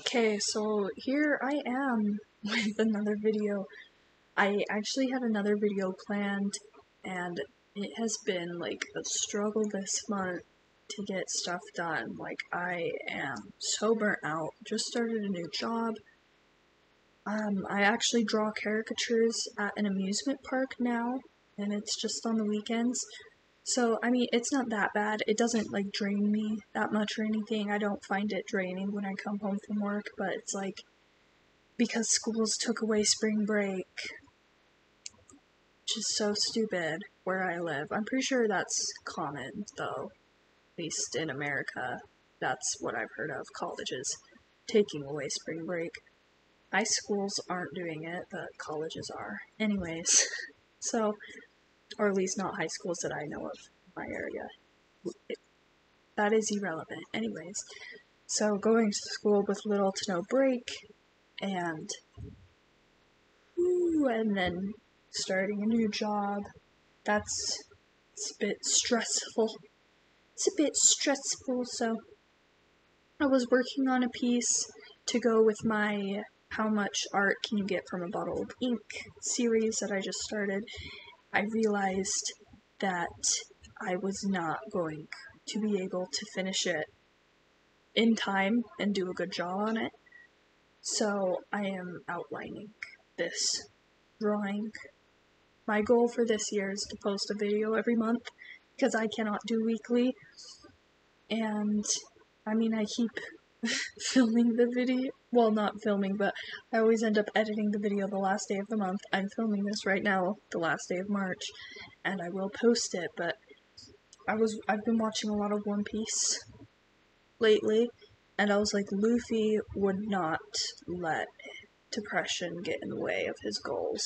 Okay, so here I am with another video. I actually had another video planned and it has been like a struggle this month to get stuff done. Like I am so burnt out. Just started a new job. Um, I actually draw caricatures at an amusement park now and it's just on the weekends. So, I mean, it's not that bad. It doesn't, like, drain me that much or anything. I don't find it draining when I come home from work, but it's like, because schools took away spring break, which is so stupid where I live. I'm pretty sure that's common, though, at least in America. That's what I've heard of, colleges taking away spring break. High schools aren't doing it, but colleges are. Anyways, so or at least not high schools that I know of in my area. It, that is irrelevant. Anyways, so going to school with little to no break, and ooh, and then starting a new job. That's it's a bit stressful. It's a bit stressful. So I was working on a piece to go with my how much art can you get from a bottle of ink series that I just started I realized that I was not going to be able to finish it in time and do a good job on it. So I am outlining this drawing. My goal for this year is to post a video every month because I cannot do weekly. And I mean, I keep filming the video. Well, not filming, but I always end up editing the video the last day of the month. I'm filming this right now, the last day of March, and I will post it, but I was I've been watching a lot of One Piece lately, and I was like Luffy would not let depression get in the way of his goals.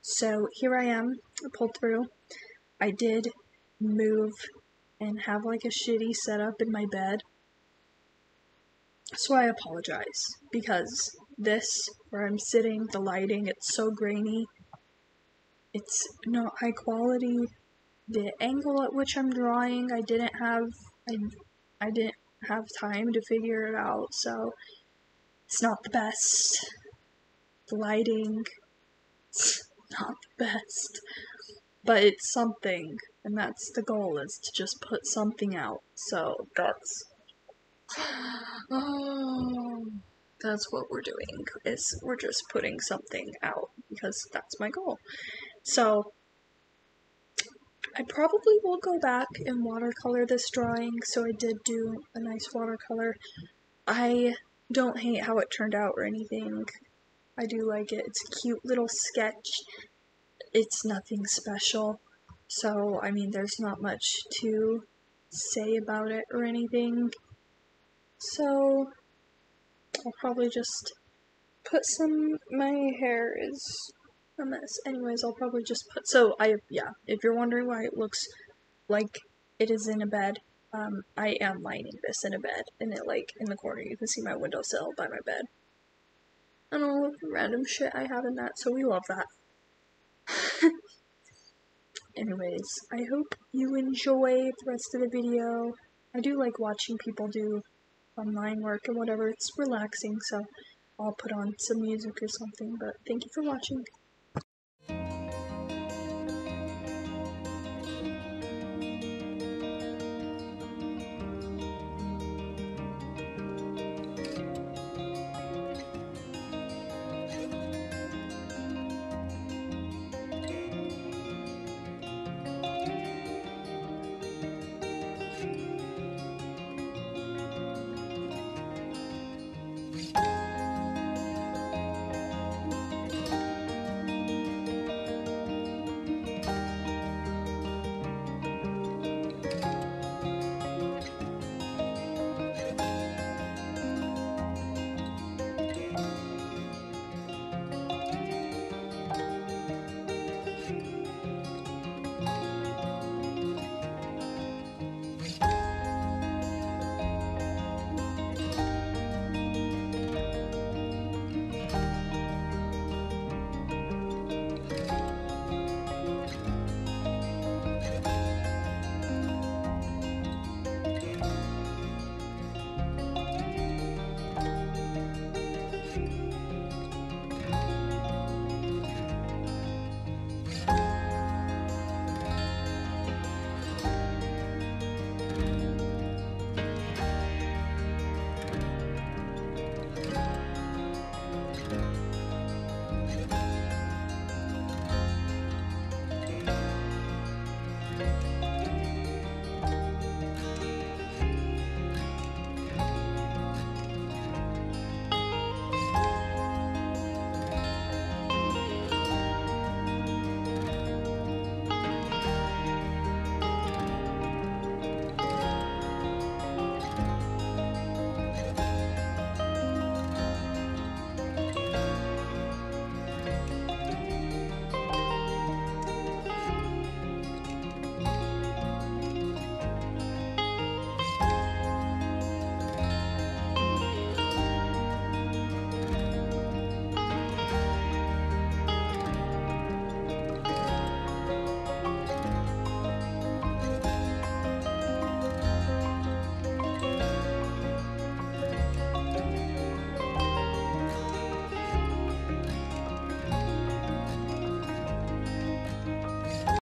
So here I am, I pulled through. I did move and have like a shitty setup in my bed so I apologize because this, where I'm sitting, the lighting, it's so grainy. It's not high quality. The angle at which I'm drawing, I didn't have, I, I didn't have time to figure it out, so it's not the best. The lighting, it's not the best. But it's something, and that's the goal, is to just put something out. So that's oh, that's what we're doing. Is we're just putting something out because that's my goal. So I probably will go back and watercolor this drawing. So I did do a nice watercolor. I don't hate how it turned out or anything. I do like it. It's a cute little sketch. It's nothing special. So, I mean, there's not much to say about it or anything. So I'll probably just put some, my hair is a mess. Anyways, I'll probably just put, so I, yeah, if you're wondering why it looks like it is in a bed, um, I am lining this in a bed, and it, like, in the corner, you can see my windowsill by my bed. And all the random shit I have in that, so we love that. Anyways, I hope you enjoy the rest of the video. I do like watching people do online work and whatever. It's relaxing, so I'll put on some music or something. But thank you for watching.